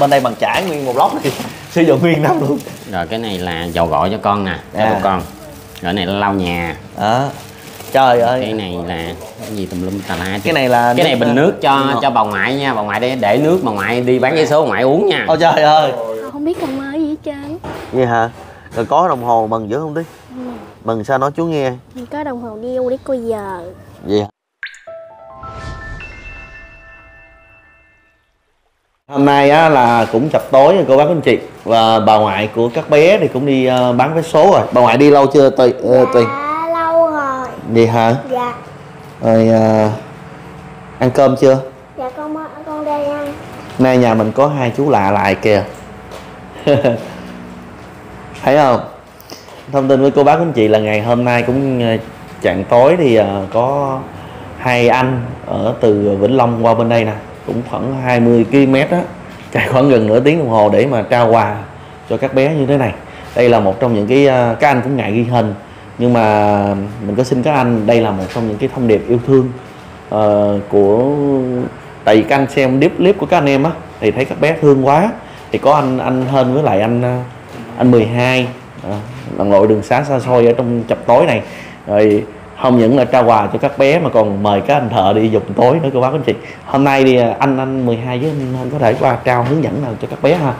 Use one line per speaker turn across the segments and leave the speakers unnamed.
bên đây bằng chải nguyên một lốc thì sử dụng nguyên năm luôn.
Rồi cái này là dầu gội cho con nè cho
À.
con. Rồi cái này là lau nhà.
Đó trời ơi.
Cái này là cái gì tùm lum tà la
cái này là
cái này bình nước cho
ngọt.
cho bà ngoại nha bà ngoại để để nước bà ngoại đi bán vé số bà ngoại uống nha.
Ôi trời ơi.
Không biết cảm ơn gì hết trơn.
Vậy hả? Rồi có đồng hồ mừng dữ không tí
Ừ.
mừng sao nói chú nghe?
Có đồng hồ đeo để coi giờ.
Vậy hả? Hôm nay á là cũng chập tối rồi cô bác anh chị. Và bà ngoại của các bé thì cũng đi ờ, bán vé số rồi. Bà ngoại đi lâu chưa tùy? Uh, tùy?
Đã lâu rồi.
Đi hả?
Dạ.
Rồi ờ, ăn cơm chưa?
Dạ con con đây ăn.
Nay nhà mình có hai chú lạ lại kìa. Thấy không? Thông tin với cô bác anh chị là ngày hôm nay cũng chạng tối thì ờ, có hai anh ở từ Vĩnh Long qua bên đây nè cũng khoảng 20 km đó chạy khoảng gần nửa tiếng đồng hồ để mà trao quà cho các bé như thế này. Đây là một trong những cái à, các anh cũng ngại ghi hình nhưng mà mình có xin các anh đây là một trong những cái thông điệp yêu thương uh, của tại vì các anh xem clip clip của các anh em á thì thấy các bé thương quá. Thì có anh anh hơn với lại anh à, anh 12 à, lặn lội đường xá xa xôi ở trong chập tối này. Rồi không những là trao quà cho các bé mà còn mời các anh thợ đi dùng tối nữa cô bác anh chị. Hôm nay thì à, anh anh 12 với anh, anh có thể qua trao hướng dẫn nào cho các bé ha?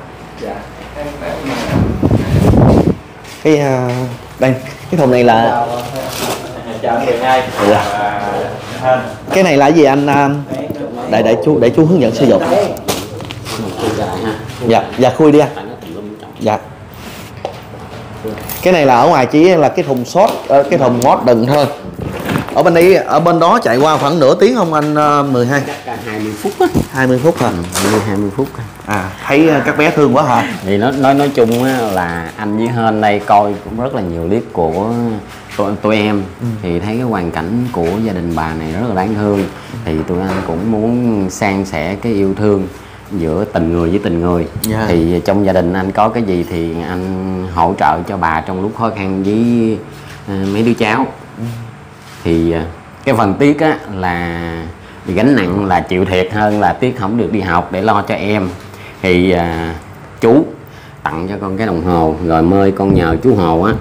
Cái à, đây cái thùng này là
chào anh 12
Dạ.
Hên.
Cái này là gì anh à, để để chú để chú hướng dẫn sử dụng. Dạ dạ khui đi anh. Dạ cái này là ở ngoài chỉ là cái thùng sốt ờ, cái thùng mót đừng thôi. Ở bên đây ở bên đó chạy qua khoảng nửa tiếng không anh ờ, 12
chắc cả 20 phút á.
20 phút hả?
Ừ, 20 phút á.
à thấy ờ, các bé thương quá hả?
Thì nó nói nói chung là anh với hên đây coi cũng rất là nhiều clip của tụi, tụi em. Thì thấy cái hoàn cảnh của gia đình bà này rất là đáng thương. Thì tụi anh cũng muốn san sẻ cái yêu thương giữa tình người với tình người.
Dạ.
thì trong gia đình anh có cái gì thì anh hỗ trợ cho bà trong lúc khó khăn với ờ, mấy đứa cháu. Thì ờ, cái phần tiếc á là gánh nặng là chịu thiệt hơn là tiếc không được đi học để lo cho em. Thì à, chú tặng cho con cái đồng hồ rồi mời con nhờ chú hồ á.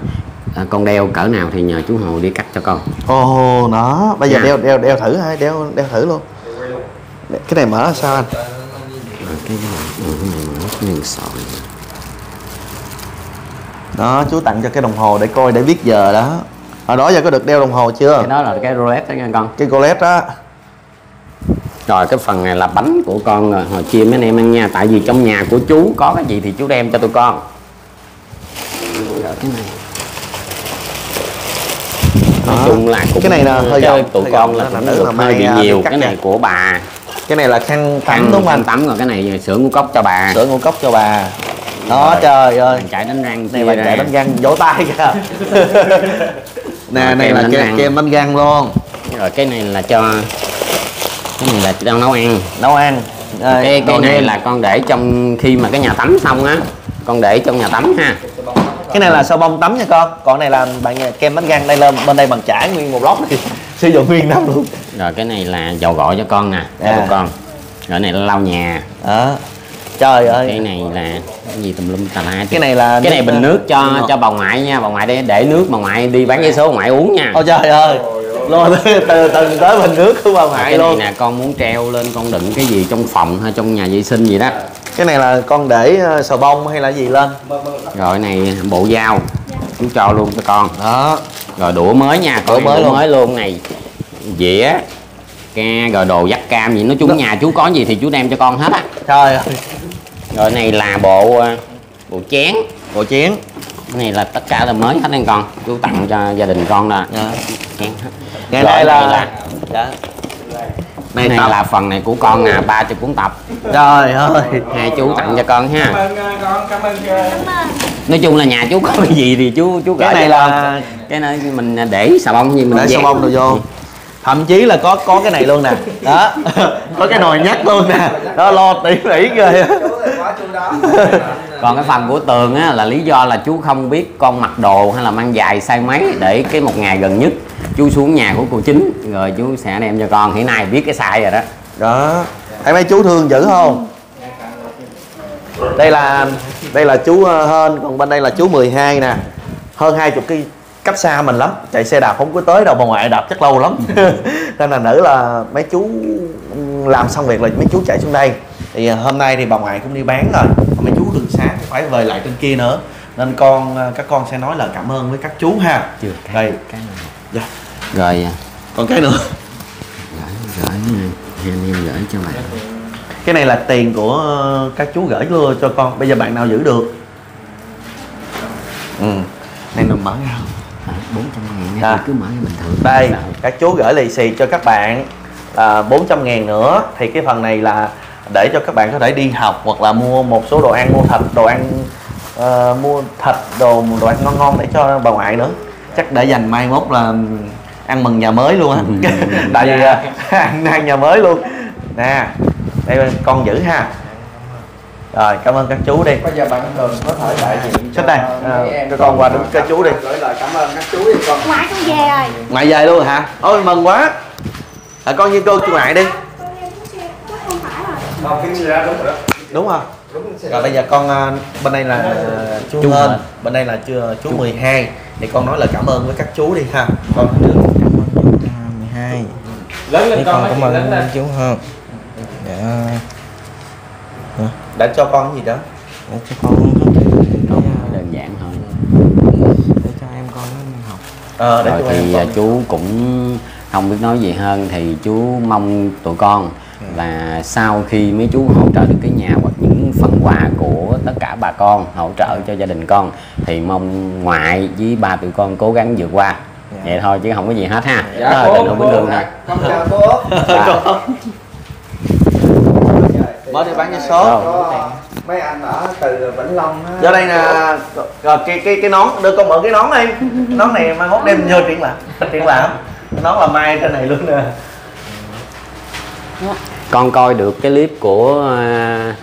À, con đeo cỡ nào thì nhờ chú hồ đi cắt cho con.
Ồ nó bây giờ
Dạ.
đeo đeo đeo thử hay đeo đeo thử luôn. Cái này mở sao anh
cái này ừ, cái này mà nó nguyên sợi
đó chú tặng cho cái đồng hồ để coi để biết giờ đó. Hồi đó giờ có được đeo đồng hồ chưa?
Cái đó là cái roulette đó nha con.
Cái colet đó.
Rồi cái phần này là bánh của con rồi hồi chia mấy anh em ăn nha. Tại vì trong nhà của chú có cái gì thì chú đem cho tụi con. Rồi cái này nói chung là cũng
Cái này là hơi
chơi tụi
hơi
con là
nó
cũng
là
được
là
hơi bị nhiều cái này của bà
cái này là khăn tắm.
khăn
đúng không anh?
Tắm rồi cái này sữa ngũ cốc cho bà.
Sữa ngũ cốc cho bà. Đó
Rồi.
trời ơi.
Chải đánh răng
này bạn chạy đánh răng vỗ tay kìa. Nè này là kem, kem đánh răng luôn.
Rồi cái này là cho cái này là cho nấu ăn.
Nấu ăn. Rồi,
cái cái này là con để trong khi mà cái nhà tắm xong á. Con để trong nhà tắm ha.
Cái này là sao bông tắm nha con? Còn này là bạn kem đánh răng đây lên bên đây bằng chải nguyên một lốc thì sử dụng nguyên năm luôn
rồi cái này là dầu gội cho con nè cho
À.
con. Rồi này là lau nhà.
Đó trời ơi.
cái này là cái gì tùm lum tà la
cái này là
cái này bình nước cho
ngọt.
cho bà ngoại nha bà ngoại để để nước bà ngoại đi bán vé số bà ngoại uống nha.
Ôi trời ơi. Luôn từ từ tới bình nước của bà ngoại
cái này
luôn.
nè con muốn treo lên con đựng cái gì trong phòng hay trong nhà vệ sinh gì đó.
Cái này là con để ờ, sờ bông hay là gì lên?
Rồi này bộ dao chú cho luôn cho con.
Đó.
Rồi đũa mới nha
Đũa mới
đũa
luôn.
mới luôn này dĩa ca rồi đồ dắt cam gì. Nói chung nhà chú có gì thì chú đem cho con hết á.
Trời ơi.
Rồi này là bộ ờ, bộ chén.
Bộ chén.
Cái này là tất cả là mới hết anh con. Chú tặng cho gia đình con đó
Dạ.
chén hết.
Ngày nay là,
này
Dạ.
này,
này tập
là phần này của con nè ba chục cuốn tập.
Trời ơi.
Hai chú tặng cho con
cảm
ha
ơn con cảm ơn ờ,
nói chung là nhà chú có cái gì thì chú chú
cái này
cho con.
là
cái này mình để xà bông gì mình
để sờ bông đồ vô thậm chí là có có cái này luôn nè. Đó. Có cái nồi nhắc luôn nè. Đó lo tỉ mỉ
đó
còn cái phần của tường á là lý do là chú không biết con mặc đồ hay là mang dài size mấy để cái một ngày gần nhất chú xuống nhà của cô chính. Rồi chú sẽ đem cho con. Hiện nay biết cái size rồi đó.
Đó. Thấy mấy chú thương dữ không? Đây là đây là chú ờ, hên còn bên đây là chú 12 nè. Hơn hai chục cái cách xa mình lắm chạy xe đạp không có tới đâu bà ngoại đạp chắc lâu lắm. Ừ. Nên là nữ là mấy chú làm xong việc là mấy chú chạy xuống đây. Thì à, hôm nay thì bà ngoại cũng đi bán rồi mấy chú đường sáng phải về lại trên kia nữa. Nên con à, các con sẽ nói lời cảm ơn với các chú ha.
Chưa,
cái, rồi.
cái này.
Dạ.
rồi à.
còn cái nữa.
Gửi gửi thì em gửi cho bạn.
Cái này là tiền của các chú gửi cho con. Bây giờ bạn nào giữ được? Ừ. Này nằm mở ra
không? 400 ngàn
à.
cứ mở bình thường.
Đây các chú gửi lì xì cho các bạn à, 400 ngàn nữa. Thì cái phần này là để cho các bạn có thể đi học hoặc là mua một số đồ ăn mua thịt đồ ăn uh, mua thịt đồ đồ ăn ngon ngon để cho bà ngoại nữa. Chắc để dành mai mốt là ăn mừng nhà mới luôn á. Tại vì dạ. à, ăn nhà mới luôn. Nè đây con giữ ha rồi cảm ơn các chú đi.
Bây giờ bạn thường có thể đại diện
Sách đây, à,
em.
cho con qua đứng các chú đi.
Gửi lời cảm ơn các chú đi con.
Ngoại con về rồi.
Ngoại về luôn hả? Ôi mừng quá. À, con như cô chú ngoại đi.
Con kiếm ra đúng rồi đó.
Đúng không
Đúng rồi
rồi bây giờ con à, bên đây là chú hên bên đây là chú, chú 12 thì con nói lời cảm ơn với các chú đi ha. Con
cảm ơn chú 12
Lớn lên con
cảm ơn chú hơn. Dạ
đã cho con cái gì đó?
Để cho con
Không,
để,
đơn giản thôi.
Để cho em con nó học.
Ờ để
rồi
cho em
thì à,
con
chú cũng không biết nói gì hơn thì chú mong tụi con là sau khi mấy chú hỗ trợ được cái nhà hoặc những phần quà của tất cả bà con hỗ trợ cho gia đình con thì mong ngoại với ba tụi con cố gắng vượt qua.
Dạ.
vậy thôi chứ không có gì hết ha.
Dạ.
Đó,
cô
tình huống bình thường thôi
cô
Dạ.
mở đi bán vé số.
Đâu?
Có mấy anh ở từ Vĩnh Long á.
Do đây nè rồi cái cái cái nón đưa con mở cái nón đi. Cái nón này mai mốt đem vô triển lãm. Triển lãm. Cái nón là mai trên này luôn nè.
Con coi được cái clip của à,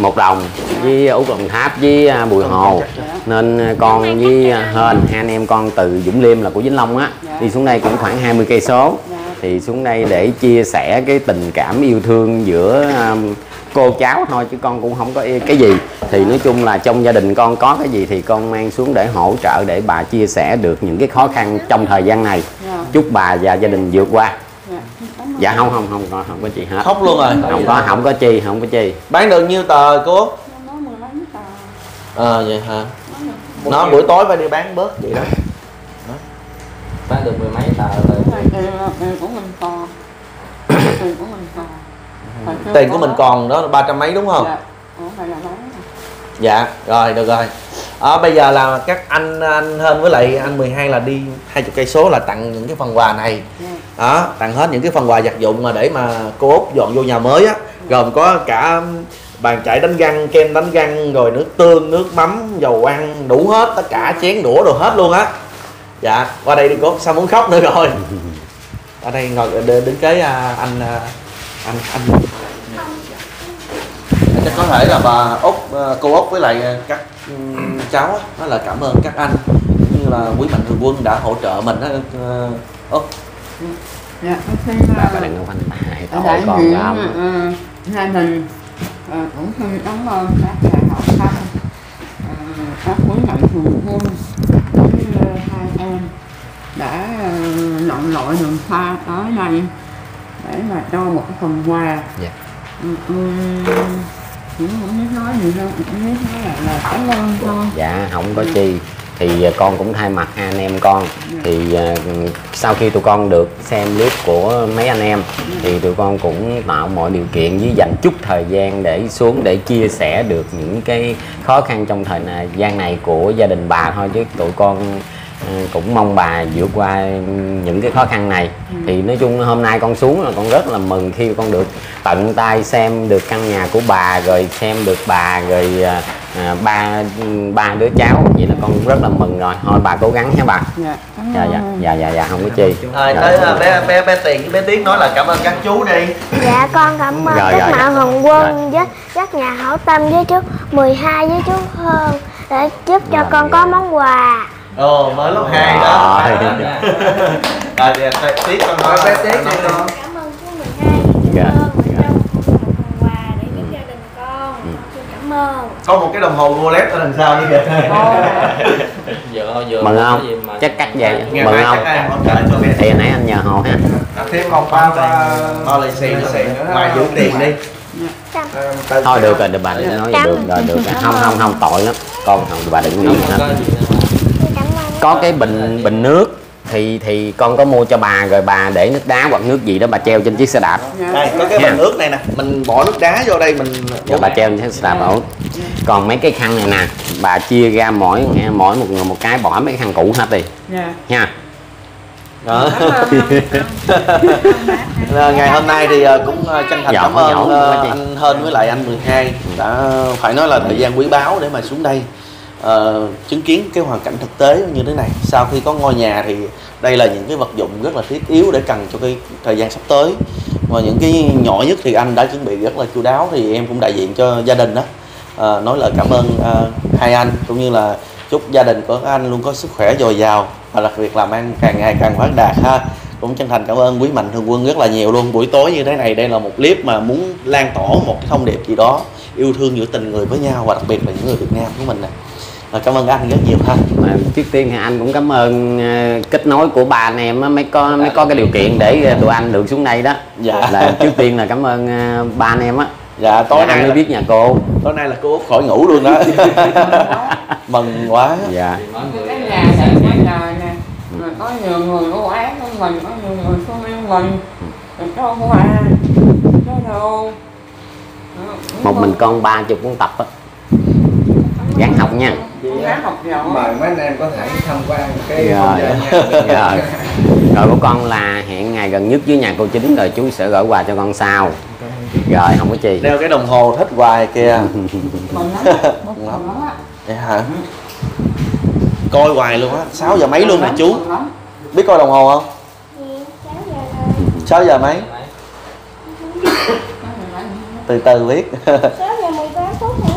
một đồng với út đồng tháp với bùi hồ. Nên à, con với hên hai anh em con từ dũng liêm là của vĩnh long á. Đi xuống đây cũng khoảng 20 cây số thì xuống đây để chia sẻ cái tình cảm yêu thương giữa à, cô cháu thôi chứ con cũng không có cái gì. Thì nói chung là trong gia đình con có cái gì thì con mang xuống để hỗ trợ để bà chia sẻ được những cái khó khăn trong thời gian này. Chúc bà và gia đình vượt qua. Dạ. Không không không không, không có gì hết.
Khóc luôn rồi.
Không có không có chi không có chi.
Bán được nhiêu tờ cô? Ờ vậy hả? Nó buổi tối phải đi bán bớt vậy đó.
Bán được mười mấy tờ
tiền của mình còn. Tiền của mình còn
tiền của mình còn đó là ba trăm mấy đúng không?
Dạ. Ủa phải là bán
dạ rồi được rồi. À, bây giờ là các anh anh hên với lại anh 12 là đi hai chục cây số là tặng những cái phần quà này.
Dạ.
đó tặng hết những cái phần quà vật dụng mà để mà cô út dọn vô nhà mới á. Gồm có cả bàn chải đánh răng kem đánh răng rồi nước tương nước mắm dầu ăn đủ hết tất cả chén đũa đồ hết luôn á. Dạ qua đây đi cô sao muốn khóc nữa rồi ở đây ngồi đ- đứng kế à, anh à, anh anh. Chắc có thể là bà út à, cô út với lại các cháu á, nói là cảm ơn các anh cũng như là quý mạnh thường quân đã hỗ trợ mình đó à, út
dạ
bà bà đừng có phanh bài
ở
tội con lắm
gia đình cũng xin cảm ơn các nhà hảo tâm các quý mạnh thường quân với ờ, hai em đã ờ, lặn lội đường xa tới đây để mà cho một cái phần quà.
Dạ.
Ừ, ừ, cũng không biết nói gì đâu cũng biết nói là, là cảm ơn thôi.
Dạ không có chi. Thì à, con cũng thay mặt hai anh em con. Thì à, sau khi tụi con được xem clip của mấy anh em thì tụi con cũng tạo mọi điều kiện với dành chút thời gian để xuống để chia sẻ được những cái khó khăn trong thời gian này của gia đình bà thôi chứ tụi con cũng mong bà vượt qua những cái khó khăn này. Thì nói chung hôm nay con xuống là con rất là mừng khi con được tận tay xem được căn nhà của bà rồi xem được bà rồi à, à, ba ba đứa cháu. Vậy là con rất là mừng rồi. Thôi bà cố gắng nha bà.
Dạ.
Dạ dạ dạ dạ dạ không có chi.
Rồi
Dạ.
tới à, bé bé bé tiền với bé tiến nói là cảm ơn các chú đi.
Dạ con cảm ơn
Rồi,
các
rồi,
mạnh
rồi.
thường quân với các nhà hảo tâm với chú 12 với chú Hơn để giúp cho
Rồi,
con có món quà.
Ồ mới lớp hai đó.
Rồi.
rồi thì Bé tiến con nói
Bé Tiến đi. con
Cảm ơn chú 12
Dạ,
Hơn
dạ.
đã cho một phần quà để giúp gia đình con. Xin cảm cảm ơn
có một cái đồng hồ Rolex ở đằng sau nữa kìa
vừa vừa
mừng không?
gì mà-
chắc cắt về mừng không? thì nãy anh nhờ hồ ha.
Thêm một bao
bao lì xì nữa. mai giữ tiền đi.
thôi được rồi được bà đừng nói được rồi được rồi. Không không không tội lắm. Con không bà đừng nghĩ
nữa. mà.
Có cái bình bình nước thì thì con có mua cho bà rồi bà để nước đá hoặc nước gì đó bà treo trên chiếc xe đạp.
Đây có cái bình nước này nè. Mình bỏ nước đá vô đây mình
rồi bà treo trên chiếc xe đạp ổn còn mấy cái khăn này nè bà chia ra mỗi mỗi một người một cái bỏ mấy khăn cũ hết đi.
Dạ.
Nha.
Đó. Ngày hôm nay thì ờ, cũng ờ, chân thành cảm ơn ờ, anh Hên với lại anh 12 đã phải nói là thời gian quý báu để mà xuống đây uh, chứng kiến cái hoàn cảnh thực tế như thế này sau khi có ngôi nhà thì đây là những cái vật dụng rất là thiết yếu để cần cho cái thời gian sắp tới. Và những cái nhỏ nhất thì anh đã chuẩn bị rất là chu đáo thì em cũng đại diện cho gia đình đó. Uh, nói lời cảm ơn uh, hai anh cũng như là chúc gia đình của anh luôn có sức khỏe dồi dào và đặc biệt làm ăn càng ngày càng phát đạt ha. Cũng chân thành cảm ơn quý mạnh thường quân rất là nhiều luôn. Buổi tối như thế này đây là một clip mà muốn lan tỏa một cái thông điệp gì đó yêu thương giữa tình người với nhau và đặc biệt là những người Việt Nam của mình nè. À, cảm ơn anh rất nhiều ha.
Mà trước tiên thì anh cũng cảm ơn ờ, kết nối của ba anh em á, mới có mới có cái điều kiện để ờ, tụi anh được xuống đây đó.
Dạ.
là trước tiên là cảm ơn ờ, ba anh em á.
Dạ tối
Dạ,
nay
anh mới biết nhà cô.
tối nay là cô út khỏi ngủ luôn đó. Mừng quá.
Dạ.
Thì mọi người
cái nhà này cái nhà nè. Mà có nhiều người ưu ái với mình có nhiều người thương yêu mình. Rồi cho quà cho Đó,
một mình con ba chục cuốn tập á. Gắng học nha.
Con gái học giỏi
mời mấy anh em có thể tham quan cái
Rồi. rồi rồi của con là hẹn ngày gần nhất với nhà cô chính rồi chú sẽ gửi quà cho con sau. Rồi không có chi.
Đeo cái đồng hồ thích hoài kìa.
Mừng lắm. Một mừng lắm.
vậy hả coi hoài luôn á. 6 giờ mấy luôn nè chú? biết coi đồng hồ không?
Chị, cháu giờ rồi.
6 giờ mấy từ từ biết
6 giờ 18 phút nữa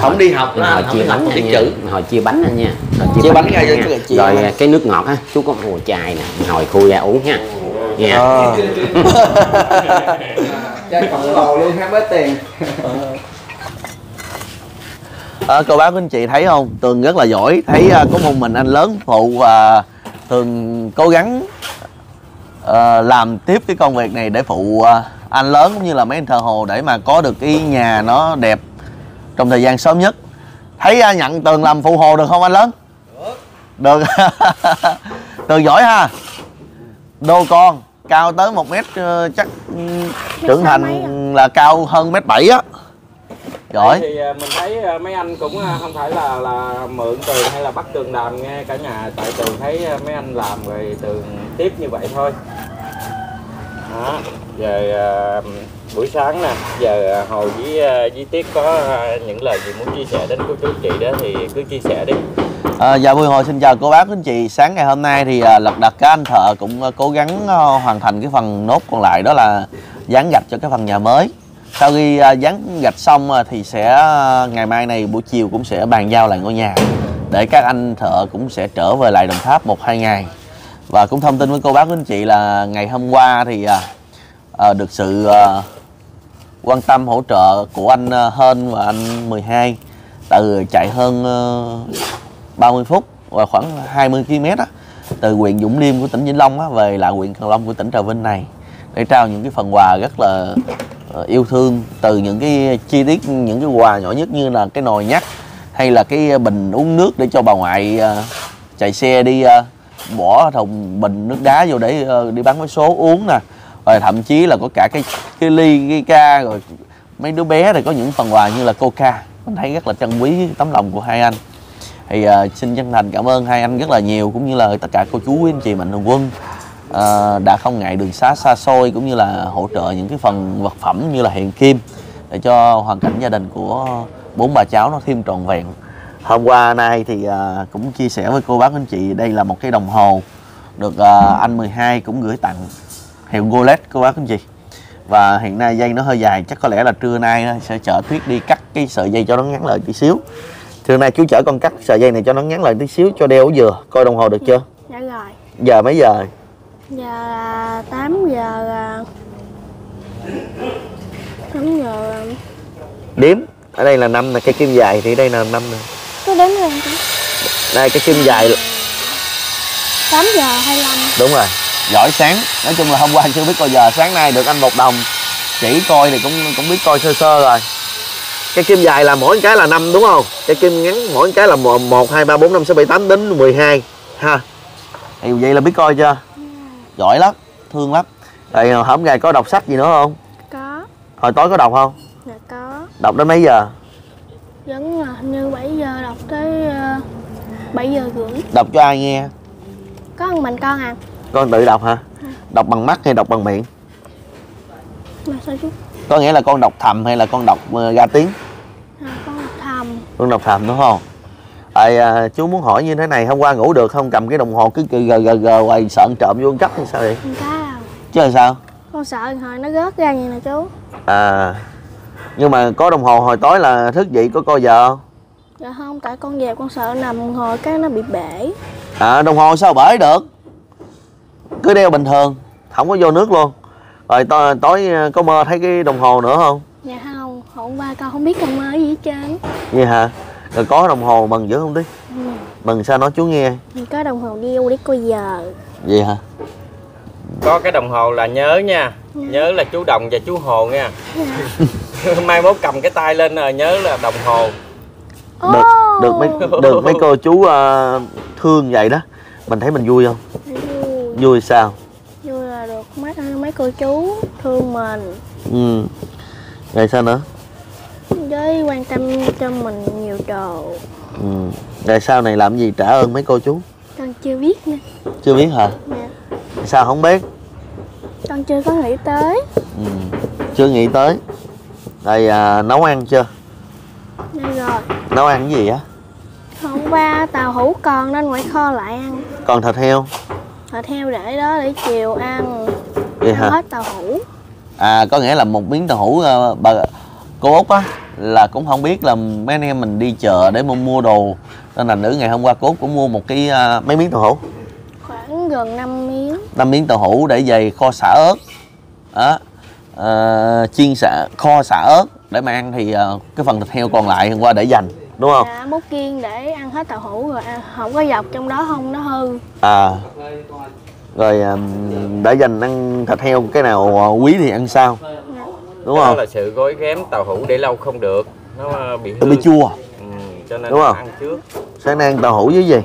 không đi học đó
hồi chia bánh
chữ.
hồi chia bánh anh nha. Hồi
Chia bánh ra cho
nha.
cái chia
rồi
bánh.
cái nước ngọt á chú có một chai nè hồi khui ra uống ha. Nha.
Ờ.
chơi luôn ha bớt tiền.
Ờ, cô bác của anh chị thấy không? Tường rất là giỏi. Thấy à, có một mình anh lớn phụ và thường cố gắng ờ, làm tiếp cái công việc này để phụ à, anh lớn cũng như là mấy anh thợ hồ để mà có được cái nhà nó đẹp trong thời gian sớm nhất. Thấy à, nhận tường làm phụ hồ được không anh lớn? Được. Được. Tường giỏi ha. Đô con cao tới một mét ờ, chắc ừ, trưởng thành là cao hơn mét bảy á. Giỏi.
Thì à, mình thấy à, mấy anh cũng à, không phải là là mượn tường hay là bắt tường làm nghe cả nhà. Tại tường thấy à, mấy anh làm rồi tường tiếp như vậy thôi đó. Giờ à, buổi sáng nè giờ hầu hồi với à, với tiết có à, những lời gì muốn chia sẻ đến cô chú chị đó thì cứ chia sẻ đi.
À, dạ vui hồi xin chào cô bác anh chị. Sáng ngày hôm nay thì à, lật đặt các anh thợ cũng à, cố gắng à, hoàn thành cái phần nốt còn lại đó là dán gạch cho cái phần nhà mới. Sau khi à, dán gạch xong à, thì sẽ à, ngày mai này buổi chiều cũng sẽ bàn giao lại ngôi nhà để các anh thợ cũng sẽ trở về lại Đồng Tháp một hai ngày và cũng thông tin với cô bác anh chị là ngày hôm qua thì à, à, được sự à, quan tâm hỗ trợ của anh à, Hên và anh 12 từ chạy hơn à, ờ, 30 phút và khoảng 20 km á, từ huyện Dũng Liêm của tỉnh Vĩnh Long á, về lại huyện Cần Long của tỉnh Trà Vinh này để trao những cái phần quà rất là à, yêu thương từ những cái chi tiết những cái quà nhỏ nhất như là cái nồi nhắc hay là cái bình uống nước để cho bà ngoại uh, chạy xe đi uh, bỏ thùng bình nước đá vô để ờ, đi bán vé số uống nè. Rồi thậm chí là có cả cái cái ly cái ca rồi mấy đứa bé thì có những phần quà như là coca. Mình thấy rất là trân quý tấm lòng của hai anh. Thì uh, xin chân thành cảm ơn hai anh rất là nhiều cũng như là tất cả cô chú quý anh chị mạnh thường quân. Uh, đã không ngại đường xá xa xôi cũng như là hỗ trợ những cái phần vật phẩm như là hiện kim để cho hoàn cảnh gia đình của bốn bà cháu nó thêm trọn vẹn hôm qua nay thì ờ, cũng chia sẻ với cô bác anh chị đây là một cái đồng hồ được ờ, anh 12 cũng gửi tặng hiệu Rolex cô bác anh chị. Và hiện nay dây nó hơi dài chắc có lẽ là trưa nay sẽ chở tuyết đi cắt cái sợi dây cho nó ngắn lại tí xíu. Trưa nay chú chở con cắt sợi dây này cho nó ngắn lại tí xíu cho đeo vừa coi đồng hồ được chưa?
Dạ rồi.
Giờ mấy giờ?
Giờ là 8 giờ à, 8 giờ. À,
đếm ở đây là năm là cái kim dài thì đây là năm nè
Tôi đếm rồi chị.
Đây cái kim dài
8 giờ 25
đúng rồi. Giỏi sáng. Nói chung là hôm qua chưa biết coi giờ. Sáng nay được anh một đồng. Chỉ coi thì cũng cũng biết coi sơ sơ rồi. Cái kim dài là mỗi cái là năm đúng không? Cái kim ngắn mỗi cái là một một hai ba bốn năm sáu bảy tám đến 12 ha. Thì vậy là biết coi chưa? Giỏi lắm. Thương lắm. Rồi hôm ngày có đọc sách gì nữa không?
Có.
Hồi tối có đọc không?
Dạ có.
Đọc đến mấy giờ
Vẫn là hình như 7 giờ đọc tới uh, 7 giờ rưỡi.
Đọc cho ai nghe?
Có một mình con à?
Con tự đọc hả? Đọc bằng mắt hay đọc bằng miệng?
Mà sao chú
có nghĩa là con đọc thầm hay là con đọc ờ, ra tiếng?
À, Con đọc thầm.
Con đọc thầm đúng không? Tại à, chú muốn hỏi như thế này hôm qua ngủ được không? Cầm cái đồng hồ cứ gờ gờ gờ, hoài sợ trộm vô cắp hay sao vậy?
Không có đâu
chứ là sao?
Con sợ điện thoại nó rớt ra vậy nè chú.
À nhưng mà có đồng hồ hồi tối là thức dậy có coi giờ không?
Dạ không, tại con về con sợ nằm ngồi cái nó bị bể.
À đồng hồ sao bể được? Cứ đeo bình thường không có vô nước luôn. Rồi tối, tối à, có mơ thấy cái đồng hồ nữa không?
Dạ không, hôm qua con không biết con mơ gì hết trơn.
Vậy hả? Rồi có đồng hồ mừng dữ không tí
ừ.
mừng sao nói chú nghe.
Có đồng hồ đeo để coi giờ.
Vậy hả?
Có cái đồng hồ là nhớ nha. Nhớ là chú đồng và chú hồ nha mai mốt cầm cái tay lên là nhớ là đồng hồ.
Được được mấy được mấy cô chú à, thương vậy đó. Mình thấy mình vui không?
Vui,
vui sao?
Vui là được mấy mấy cô chú thương mình.
Ừ. Rồi sao nữa?
Với quan tâm cho mình nhiều đồ.
Ừ. Rồi sau này làm gì trả ơn mấy cô chú?
Con chưa biết nữa.
Chưa biết hả?
Dạ.
Sao không biết?
Con chưa có nghĩ tới.
Ừ. chưa nghĩ tới rồi à, nấu ăn chưa?
Đây rồi.
Nấu ăn cái gì á?
Hôm qua tàu hũ còn nên ngoại kho lại ăn.
Còn thịt heo?
Thịt heo để đó để chiều ăn.
Vậy
Ăn
hả?
hết tàu hũ
à có nghĩa là một miếng tàu hũ à, bà cô út á là cũng không biết là mấy anh em mình đi chợ để mua mua đồ. Nên là nữ ngày hôm qua cô út cũng mua một cái à, mấy miếng tàu hũ
Khoảng gần 5 miếng.
Năm miếng tàu hũ để về kho xả ớt. Đó Ờ, chiên xả kho xả ớt để mà ăn thì ờ, cái phần thịt heo còn lại hôm qua để dành đúng không?
Dạ múc kiên để ăn hết tàu hũ rồi ăn. Không có dọc trong đó không nó hư.
À rồi ừm, để dành ăn thịt heo cái nào ờ, quý thì ăn sao? Đúng
đó
không?
là sự gói ghém tàu hũ để lâu không được nó bị hư
bị chua
ừ, cho nên
Đúng không?
ăn trước.
Sáng nay ăn tàu hũ với gì?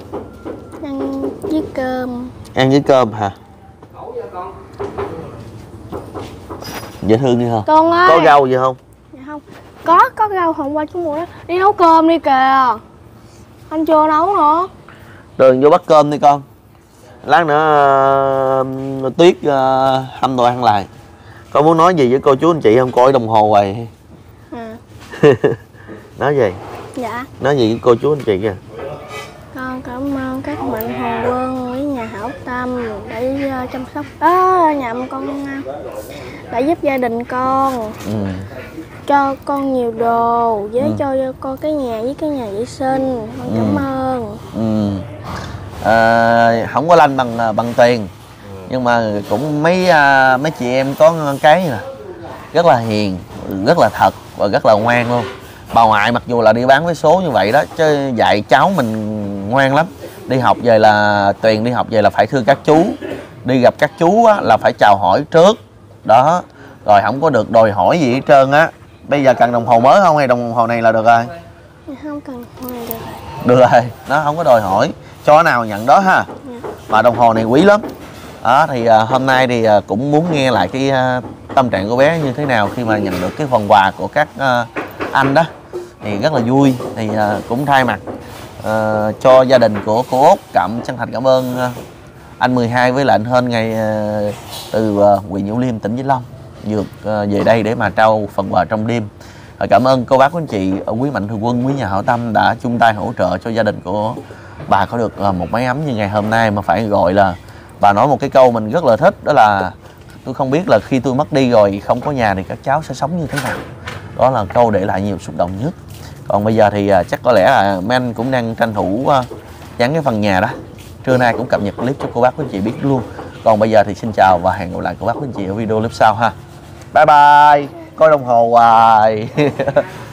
Ăn với cơm.
Ăn với cơm hả dễ thương đi không?
Con ơi.
Có rau gì không?
Dạ không. Có, có rau hôm qua chú mua đó. Đi nấu cơm đi kìa. Anh chưa nấu nữa.
Đường vô bắt cơm đi con. Lát nữa ờ, tuyết ờ, hâm đồ ăn lại. Con muốn nói gì với cô chú anh chị không? Coi đồng hồ vậy
à,
nói gì?
Dạ.
Nói gì với cô chú anh chị kìa.
Con cảm ơn các mạnh thường quân với nhà hảo tâm để ờ, chăm sóc. Đó nhậm con ờ, đã giúp gia đình con
ừ.
cho con nhiều đồ với cho con cái nhà với cái nhà vệ sinh. Con cảm ơn.
Ừ. À, không có lanh bằng bằng tiền. Nhưng mà cũng mấy à, mấy chị em có cái nè. Rất là hiền rất là thật và rất là ngoan luôn. Bà ngoại mặc dù là đi bán vé số như vậy đó chứ dạy cháu mình ngoan lắm. Đi học về là tuyền đi học về là phải thưa các chú. Đi gặp các chú á, là phải chào hỏi trước đó. Rồi không có được đòi hỏi gì hết trơn á. Bây giờ cần đồng hồ mới không hay đồng hồ này là được rồi?
Không cần thôi được rồi.
Được rồi. Nó không có đòi hỏi. Cho nào nhận đó ha. Mà đồng hồ này quý lắm. Đó thì à, hôm nay thì à, cũng muốn nghe lại cái à, tâm trạng của bé như thế nào khi mà nhận được cái phần quà của các à, anh đó. Thì rất là vui. Thì à, cũng thay mặt à, cho gia đình của cô út cảm chân thành cảm ơn à, anh 12 với lại anh Hên ngày ờ, từ ờ, huyện Nhiễu Liêm, tỉnh Vĩnh Long dược ờ, về đây để mà trao phần quà trong đêm. Cảm ơn cô bác quý anh chị quý mạnh thường quân, quý nhà hảo tâm đã chung tay hỗ trợ cho gia đình của bà có được một máy ấm như ngày hôm nay. Mà phải gọi là, bà nói một cái câu mình rất là thích, đó là, tôi không biết là khi tôi mất đi rồi không có nhà thì các cháu sẽ sống như thế nào. Đó là câu để lại nhiều xúc động nhất. Còn bây giờ thì chắc có lẽ là mấy anh cũng đang tranh thủ dán cái phần nhà đó trưa nay cũng cập nhật clip cho cô bác quý anh chị biết luôn. Còn bây giờ thì xin chào và hẹn gặp lại cô bác quý anh chị ở video clip sau ha. Bye bye. Coi đồng hồ hoài.